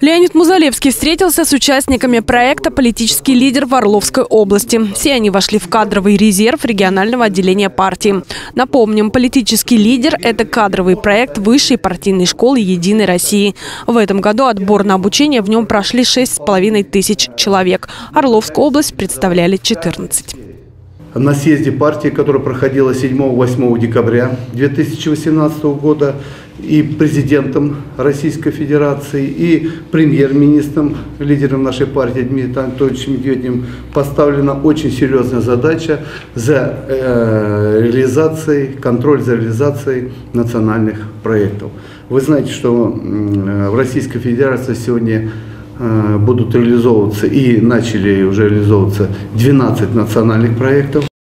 Леонид Музалевский встретился с участниками проекта «Политический лидер в Орловской области». Все они вошли в кадровый резерв регионального отделения партии. Напомним, «Политический лидер» – это кадровый проект высшей партийной школы «Единой России». В этом году отбор на обучение в нем прошли 6,5 тысяч человек. Орловскую область представляли 14 на съезде партии, которое проходило 7-8 декабря 2018 года, и президентом Российской Федерации, и премьер-министром, лидером нашей партии Дмитрием Анатольевичем Медведевым поставлена очень серьезная задача за э, реализацией, контроль за реализацией национальных проектов. Вы знаете, что э, в Российской Федерации сегодня э, будут реализовываться и начали уже реализовываться 12 национальных проектов.